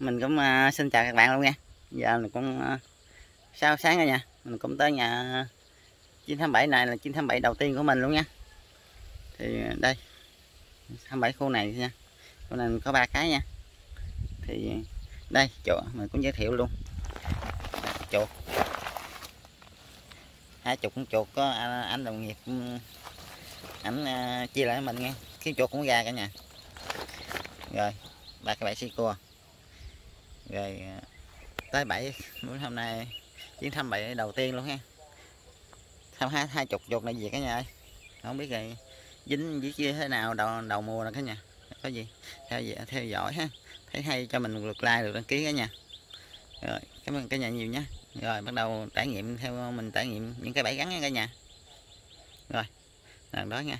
mình cũng uh, xin chào các bạn luôn nha. Giờ mình cũng uh, sau sáng rồi nha. Mình cũng tới nhà 987 này là 987 đầu tiên của mình luôn nha. Thì à, đây 27 khu này nha. Khu này có ba cái nha. Thì đây chỗ mình cũng giới thiệu luôn. Chuột. Hai chục con chuột có anh đồng nghiệp ừ, ảnh uh, chia lại mình nghe cái chuột cũng ra cả nhà. Rồi ba cái bãi xí cua rồi à, tới bảy, buổi hôm nay chuyến thăm bảy đầu tiên luôn ha. Thăm hai hai chục chuột này gì cả nhà ơi? Không biết rồi, dính dưới kia thế nào đầu đầu mùa là cả nhà. Có gì, theo dõi theo dõi ha. Thấy hay cho mình được lượt like được đăng ký cả nhà. Rồi, cảm ơn cả nhà nhiều nhé rồi, bắt đầu trải nghiệm, theo mình trải nghiệm những cái bẫy gắn nha cả nhà. Rồi, lần đó nha.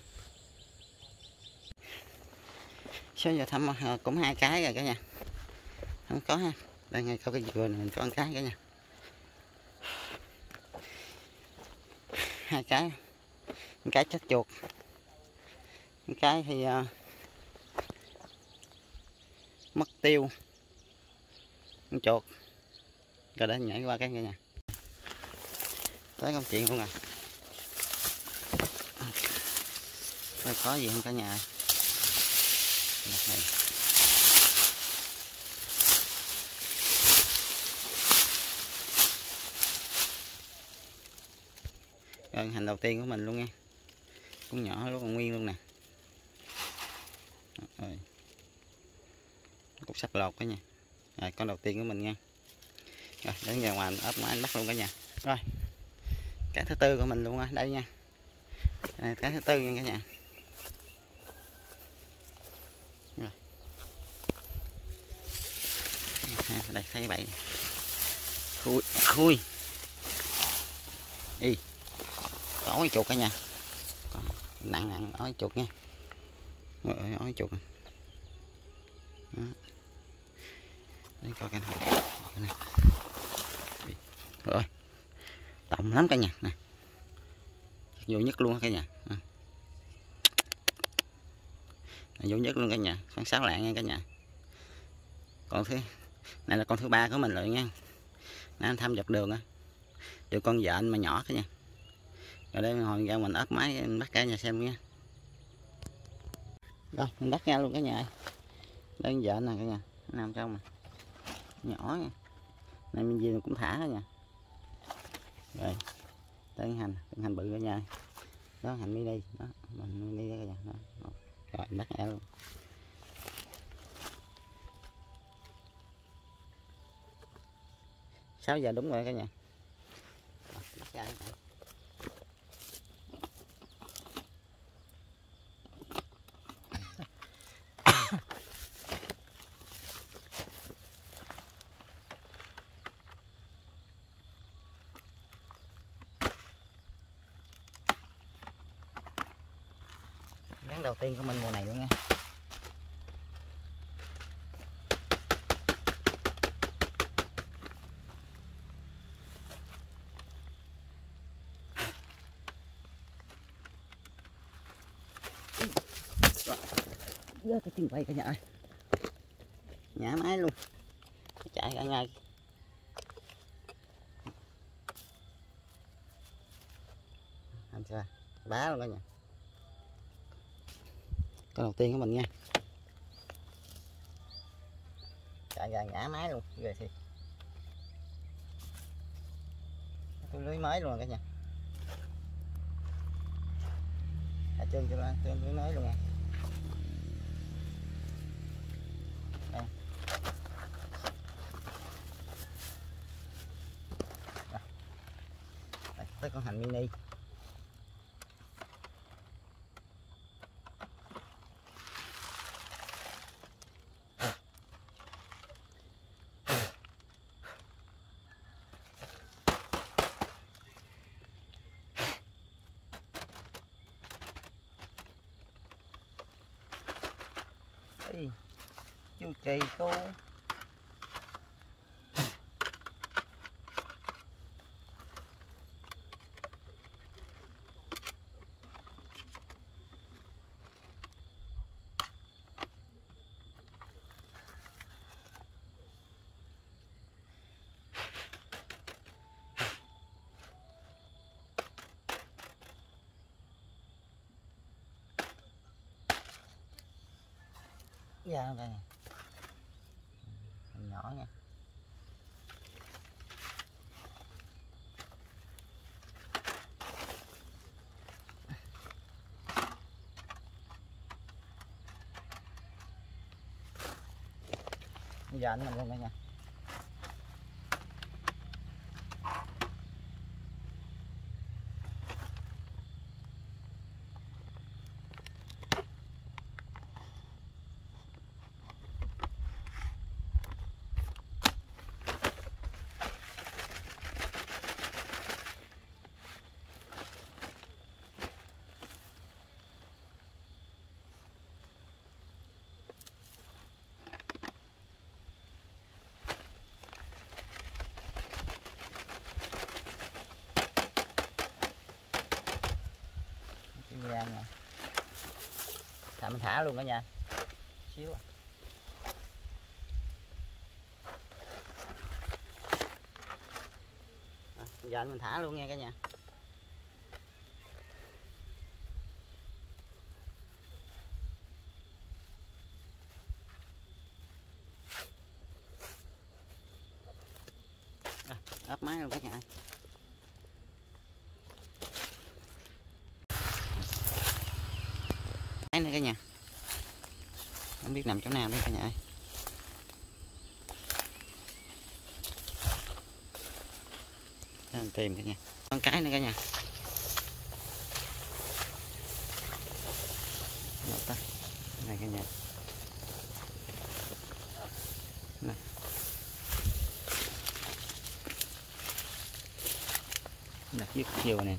Số giờ thăm à, cũng hai cái rồi cả nhà không có ha. Đây ngay câu cái dừa này mình có một cái cả nha. Hai cái. Một cái chất chuột. Một cái thì uh, mất tiêu. Con chuột. Rồi đó nhảy qua cái kia nha. Tới công chuyện luôn à. Rồi có gì không cả nhà? Này. Đây, hành đầu tiên của mình luôn nha. Cũng nhỏ lúc còn nguyên luôn nè. Rồi. Cục sắt lột cả nha Rồi con đầu tiên của mình nha. Rồi đến giờ ngoài ấp máy bắt luôn cả nhà. Rồi. Cái thứ tư của mình luôn á Đây nha. Đây, Cái thứ tư nha cả nhà. Rồi. Đây thấy vậy. Khui Khui. Y ói chuột cả nhà. Nặng nặng ói chuột nha. Ôi, ói chuột. Đó. đây coi cái này. Rồi. Tổng lắm cả nhà. Nè. Vô nhất luôn cả nhà. À. vô nhất luôn cả nhà. Khoảng sáu lạng nha cả nhà. Còn thứ này là con thứ ba của mình rồi nha. Nãy anh thăm dọc đường á. Được con vợ anh mà nhỏ cả nhà rồi đây hồi ra mình ấp máy bắt cả nhà xem nha. Rồi, mình bắt ra luôn cả nhà đây vợ nè cả nhà, nằm trong mà. Nhỏ nha. Này mình gì cũng thả cả nhà. Rồi, tới hành hành bự cả nhà đó, hành đi đi đó, mình đi cả nhà. Đó. rồi bắt ra luôn. Sáu giờ đúng rồi cả nhà bắt ra tháng đầu tiên của mình mùa này luôn nha Dơ cái chân quay cả nhà ơi. Nhả máy luôn. Chạy cả ngày, Làm sao Bá luôn cả nhà. Con đầu tiên của mình nha. Chạy ra nhà máy luôn về thì tôi lưới mới luôn cả nhà. À, chân cho nó chân lưới mới luôn nha tới con hành mini. Ê, chú trì cô ra đây Hình nhỏ nha. Giờ anh mình luôn đây nha cái da nha thả mình thả luôn đó nha xíu à. à. Giờ anh mình thả luôn nha cả nhà. À, Ấp máy luôn cả nhà. Máy nữa cả nhà. Không biết nằm chỗ nào đây cả nhà ơi. Tìm cả nhà. Con cái nữa cả nhà. Ta. Này cả nhà. Này. đặt chiếc chiều này.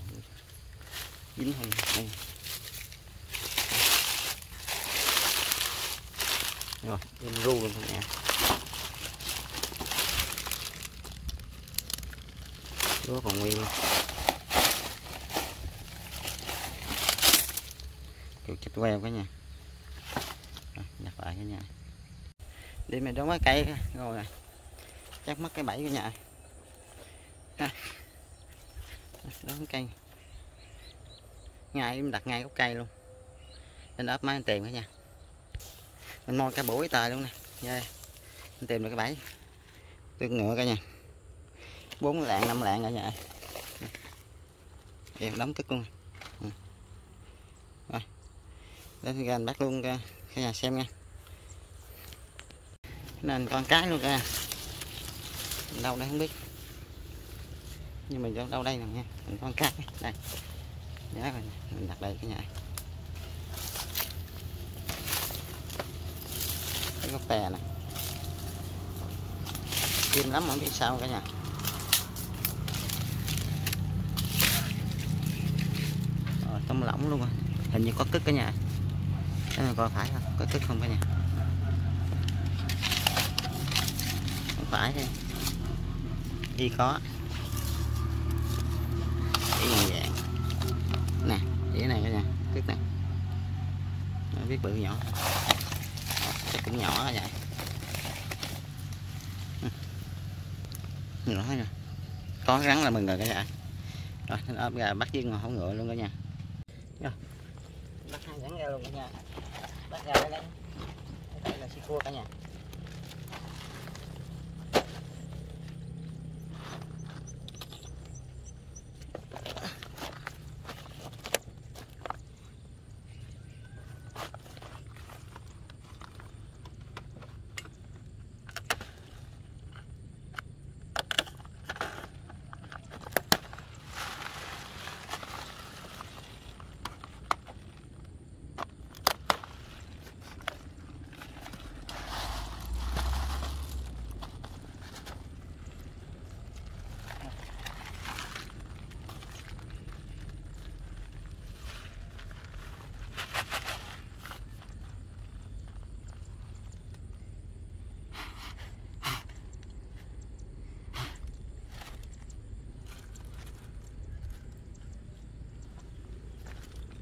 lúa còn nguyên luôn chuột chích queo cái nha. Nhặt lại cái nha, đi mình đóng cái cây rồi chắc mất cái bẫy của nhà. Đóng cây. Ngay em đặt ngay gốc cây luôn. Lên ấp máy tìm cái nha mình moi cái buổi tời luôn nè. Nha yeah. mình tìm được cái bẫy. Tôi ngựa cả nha 4 lạng 5 lạng cả nhà. Em đóng tức luôn ừ. rồi. Đến ra anh bắt luôn ra, cả nhà xem nha. Nên con cái luôn ra. Đâu đây không biết. Nhưng mình đâu đây nè nha. Mình con cái. Đây. Nhớ rồi mình đặt đây cả nhà. Cái góc tè này kim lắm không biết sao cả nhà lỏng luôn rồi. Hình như có cứt cả nhà. Cái coi phải không? Có cứt không cả nhà? Không phải đây y có. Y vàng dạng, nè dĩa này cả nhà. Cứt này. Nó biết bự nhỏ. Chắc cũng nhỏ vậy. Ừ. Nhỏ nè có rắn là mừng rồi cả nhà. Rồi ốp gà bắt với hổ ngựa luôn cả nhà nha. Bắt hai rắn ra luôn cả nhà. Bắt ra đây. Đây là si cua cả nhà.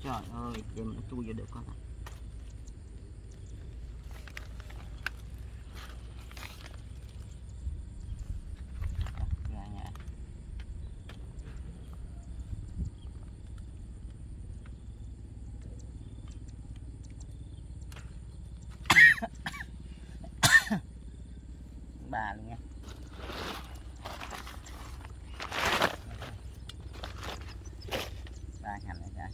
Trời ơi để mình chui vô được con này Ra nhà. bà luôn nha ba hành này cả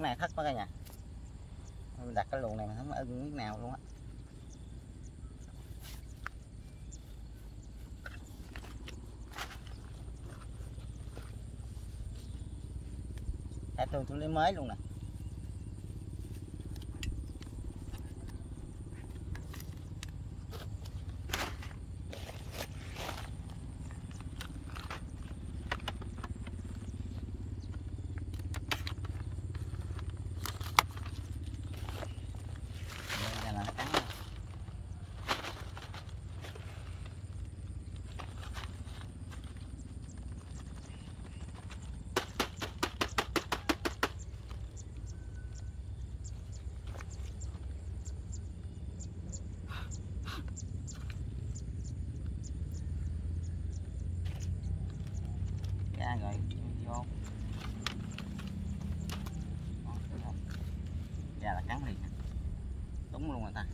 cái này thất quá cả nhà. Mình đặt cái luồng này mà không ưng miếng nào luôn á. Tại tôi tôi lấy mới luôn nè Đây là nó cắn nè. ra rồi vô Đó, thấy không? ra là cắn liền nè. đúng luôn rồi ta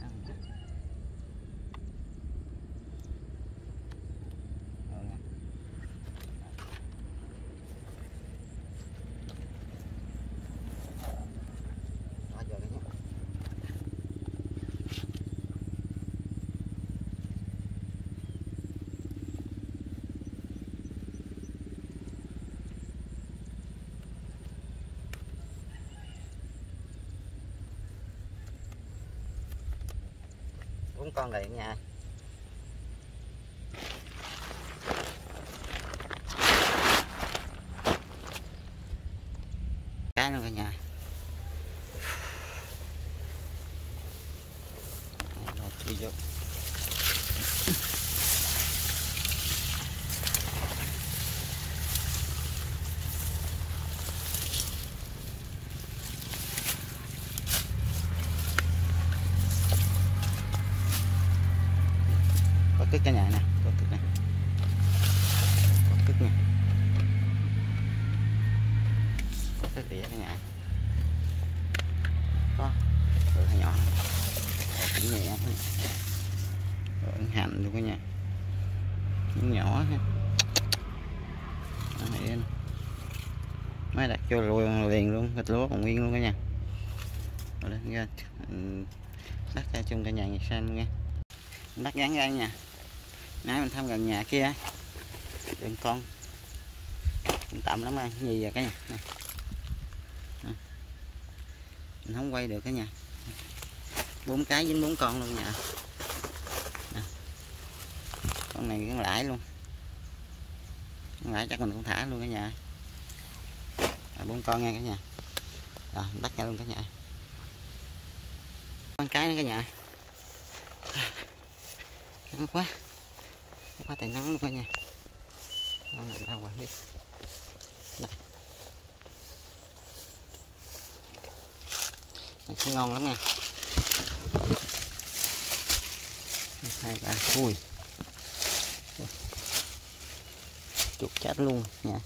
Cắn liền nè. Rồi nè. Đó, giờ đây nhé cũng con này nha cái luôn cả nhà. Đây, rồi cứt cả nhà nè có cứt nè có cứt nè có cứt đĩa cả nhà có rồi nhỏ rồi cũng nhẹ thôi. rồi hành luôn cả nhà Miếng nhỏ ha Đó, này mới đặt cho luôn liền luôn, thịt lúa còn nguyên luôn cả nhà rồi ra ừ, bắt ra chung cả nhà nhìn xem luôn nha. Bắt gắn ra nha. Nãy mình thăm gần nhà kia đừng con. Cũng tạm lắm anh gì vậy cả nhà. Mình không quay được cả nhà. Bốn cái dính bốn con luôn nha con này cũng lãi luôn. Lãi chắc mình cũng thả luôn cả nhà bốn con nha cả nhà. Rồi bắt ra luôn cả nhà con cái nữa cả nhà nắng quá. Nắng quá tại nắng luôn cả nhà Đó, này ra ngoài đi Đây. Này cũng ngon lắm nha. Hai ba ui. Chuột chết luôn nha.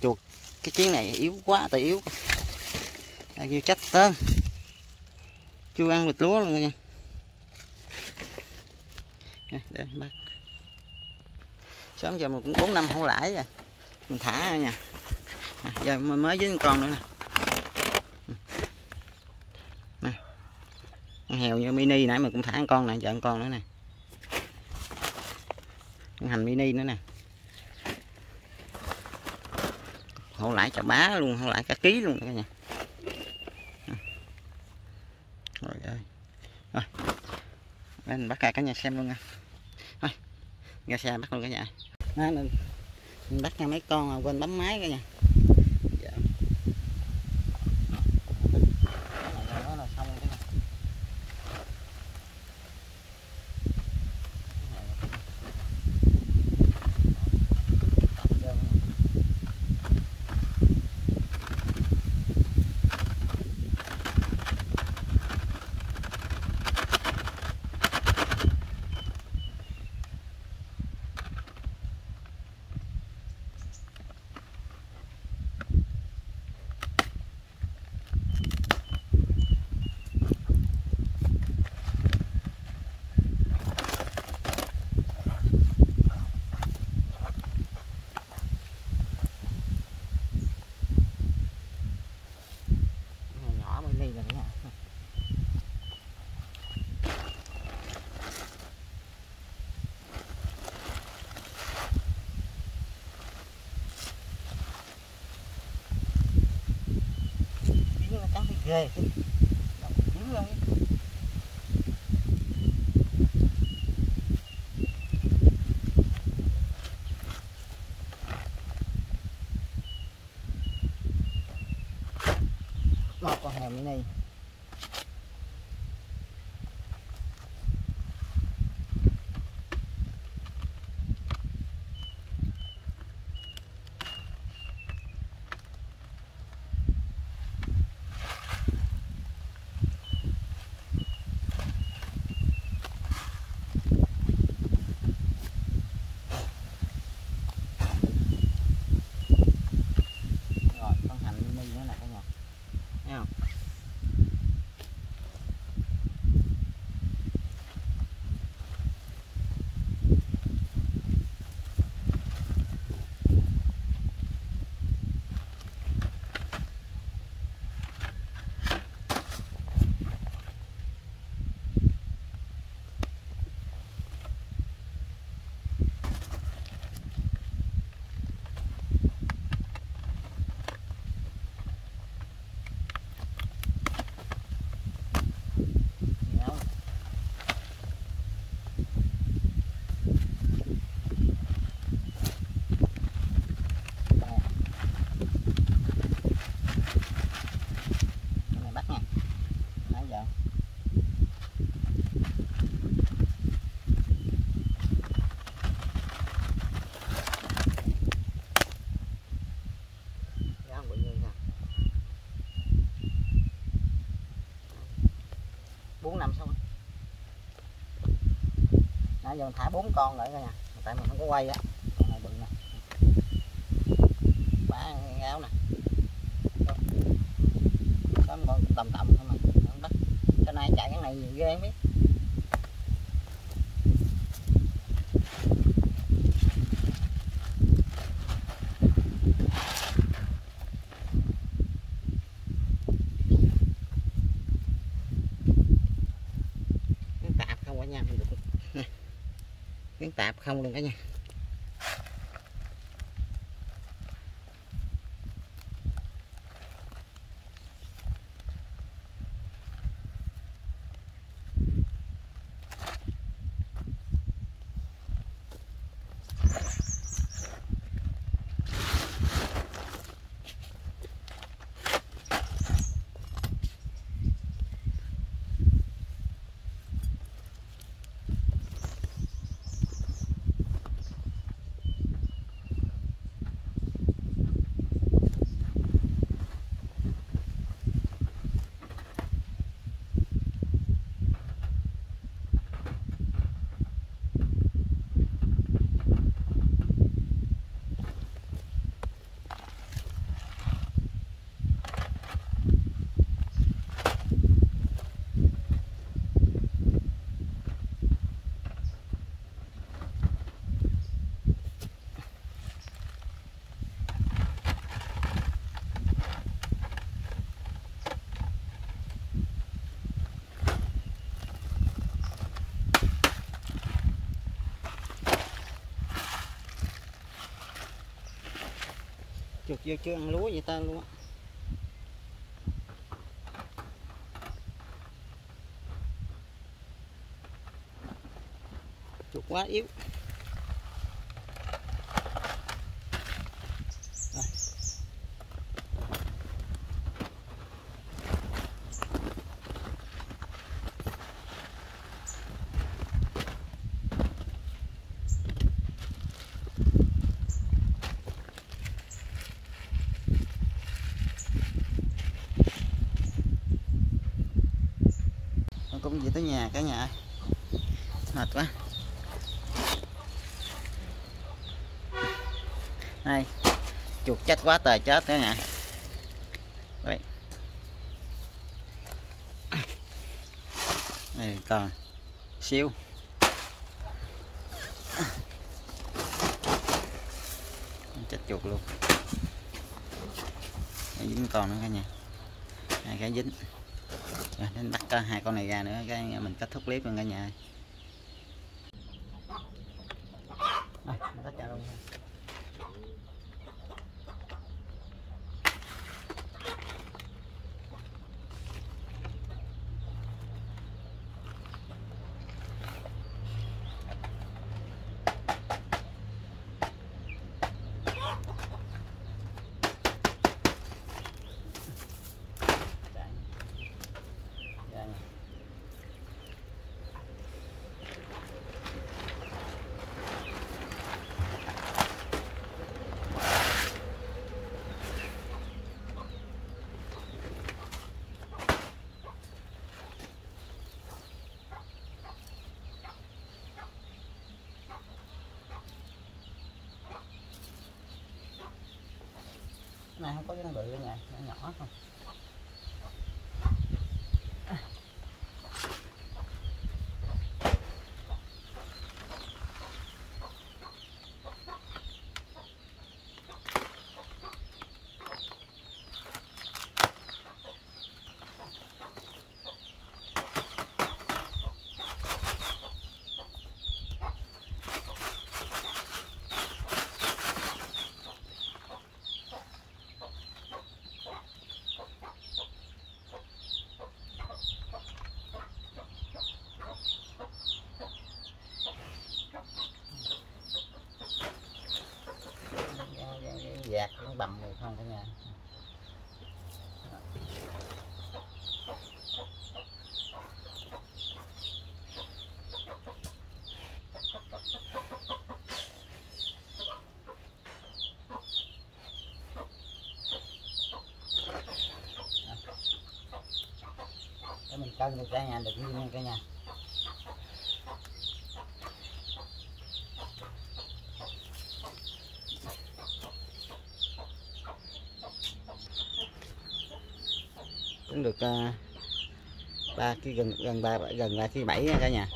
Chuột. Cái chuyến này yếu quá tại yếu. À, kêu chết tơn chưa ăn vịt lúa luôn nha. Để bắt. Sớm giờ mình cũng bốn năm không lãi rồi. Mình thả ra nha. À, giờ mới mới với con nữa nè. Nè. Con heo như mini nãy mình cũng thả con nè này giờ con nữa nè. Con hành mini nữa nè. Hậu lãi cả bá luôn hậu lãi cả ký luôn cả nhà. Rồi ơi. Rồi. Lên bắt cả cả nhà xem luôn nha. Thôi ra xe bắt luôn cả nhà. Đó, mình, bắt nha mấy con à, quên bấm máy cả nhà. Ghê. Dữ luôn một con heo này rồi con hành mini nữa nè cả nhà thấy không Nhìn không? Nè. Cái này bắt nha nãy giờ Giá không bị gì nè bốn năm xong nãy giờ mình thả bốn con lại cả nhà tại mình không có quay á. Con này bự nè. Bả ngáo nè. Có con tầm tầm thôi mà. Không bắt cái này chạy cái này ghê không biết miếng tạp không cả nhà mình được nè miếng tạp không luôn cả nhà. Chuột vô chưa ăn lúa vậy ta luôn á. Chuột quá yếu Rồi. Con cũng về tới nhà cả nhà ơi. mệt quá này chuột chết quá trời chết nữa nè Đấy. này còn siêu. Chết chuột luôn. Đây dính còn nữa cả nhà. Hai cái dính. Rồi, đến bắt hai con này ra nữa, cái mình kết thúc clip luôn cả nhà ơi. Này không có rắn bự cả nhà nó nhỏ không dạt nó bầm rồi không cả nhà để mình cân được cả nhà được như nha cả nhà. Cũng được ba ba cái gần gần ba gần ba cái bảy cả nhà.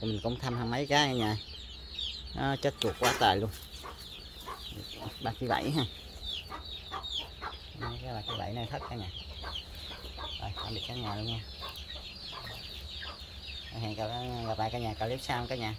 Mình cũng thăm hai mấy cái nha nó chất chuột quá trời luôn. Ba cái bảy ha. Cái là cái bảy này thất cả nhà tạm biệt cả nhà luôn. Nha hẹn gặp gặp lại cả nhà clip sau cả nhà.